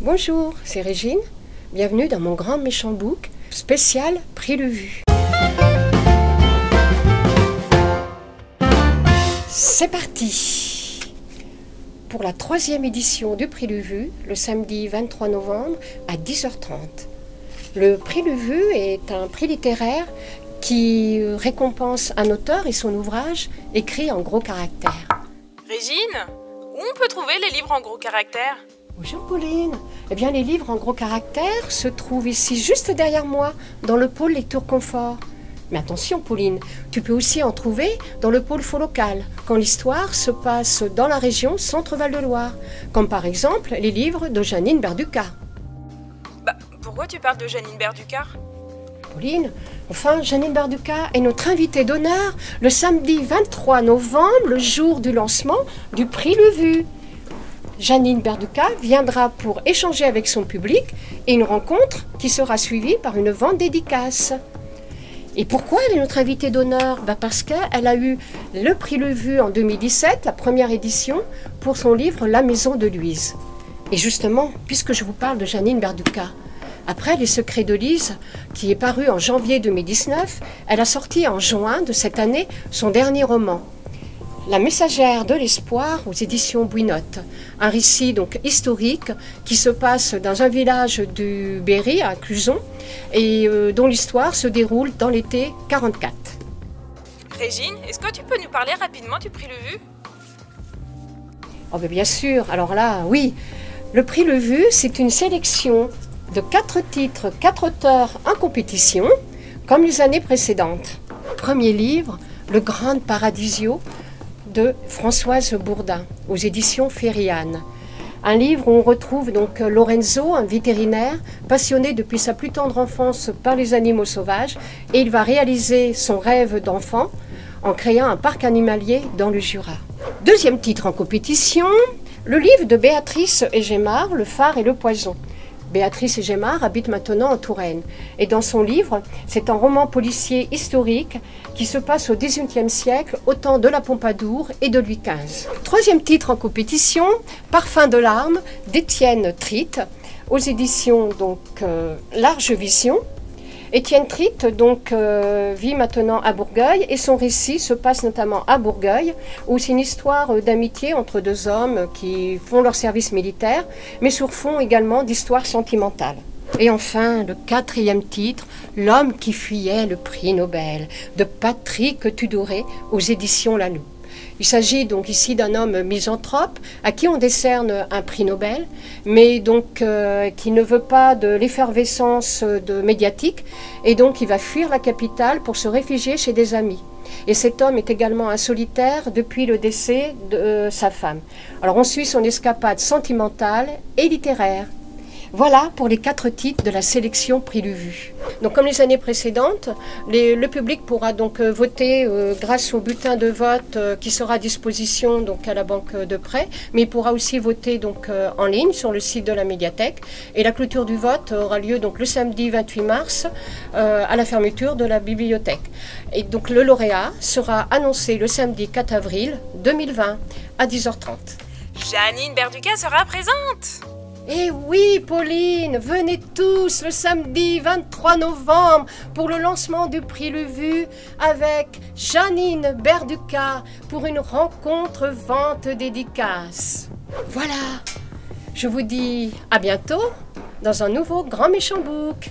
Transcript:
Bonjour, c'est Régine. Bienvenue dans mon grand méchant book spécial Prix le Vu. C'est parti pour la troisième édition du Prix le Vu, le samedi 23 novembre à 10h30. Le Prix le Vu est un prix littéraire qui récompense un auteur et son ouvrage écrit en gros caractères. Régine, où on peut trouver les livres en gros caractères? Bonjour Pauline. Eh bien, les livres en gros caractères se trouvent ici, juste derrière moi, dans le pôle lecture confort. Mais attention, Pauline, tu peux aussi en trouver dans le pôle faux local, quand l'histoire se passe dans la région Centre-Val de Loire, comme par exemple les livres de Janine Berduca. Bah, pourquoi tu parles de Janine Berduca Pauline, enfin, Janine Berduca est notre invitée d'honneur le samedi 23 novembre, le jour du lancement du prix Le Vu. Janine Berduca viendra pour échanger avec son public et une rencontre qui sera suivie par une vente dédicace. Et pourquoi elle est notre invitée d'honneur? Bah Parce qu'elle a eu le prix Le Vu en 2017, la première édition, pour son livre La Maison de Louise. Et justement, puisque je vous parle de Janine Berduca, après Les Secrets de Lise, qui est paru en janvier 2019, elle a sorti en juin de cette année son dernier roman, la messagère de l'espoir aux éditions Bouinotte. Un récit donc historique qui se passe dans un village du Berry, à Cluson, et euh, dont l'histoire se déroule dans l'été 44. Régine, est-ce que tu peux nous parler rapidement du prix Le Vu Oh ben bien sûr, alors là, oui. Le prix Le Vu, c'est une sélection de quatre titres, quatre auteurs en compétition, comme les années précédentes. Premier livre, Le Grand Paradisio, de Françoise Bourdin aux éditions Ferriane. Un livre où on retrouve donc Lorenzo, un vétérinaire passionné depuis sa plus tendre enfance par les animaux sauvages, et il va réaliser son rêve d'enfant en créant un parc animalier dans le Jura. Deuxième titre en compétition, le livre de Béatrice Egemard, Le phare et le poison. Béatrice Egemard habite maintenant en Touraine. Et dans son livre, c'est un roman policier historique qui se passe au XVIIIe siècle, au temps de la Pompadour et de Louis XV. Troisième titre en compétition, Parfum de larmes d'Étienne Tritt, aux éditions donc euh, Large Vision. Étienne Tritt donc, euh, vit maintenant à Bourgueil et son récit se passe notamment à Bourgueil, où c'est une histoire euh, d'amitié entre deux hommes qui font leur service militaire, mais sur fond également d'histoire sentimentale. Et enfin, le quatrième titre, L'homme qui fuyait le prix Nobel, de Patrick Tudoré aux éditions La. Il s'agit donc ici d'un homme misanthrope à qui on décerne un prix Nobel, mais donc euh, qui ne veut pas de l'effervescence de médiatique, et donc il va fuir la capitale pour se réfugier chez des amis. Et cet homme est également un solitaire depuis le décès de euh, sa femme. Alors on suit son escapade sentimentale et littéraire. Voilà pour les quatre titres de la sélection Prix du Vu. Donc comme les années précédentes, le public pourra donc euh, voter euh, grâce au bulletin de vote euh, qui sera à disposition donc à la banque de prêt, mais il pourra aussi voter donc en ligne sur le site de la médiathèque. Et la clôture du vote aura lieu donc le samedi 28 mars à la fermeture de la bibliothèque. Et donc le lauréat sera annoncé le samedi 4 avril 2020 à 10h30. Janine Berduca sera présente eh oui, Pauline, venez tous le samedi 23 novembre pour le lancement du prix Le Vu avec Janine Berduca pour une rencontre vente dédicace. Voilà, je vous dis à bientôt dans un nouveau grand méchant book.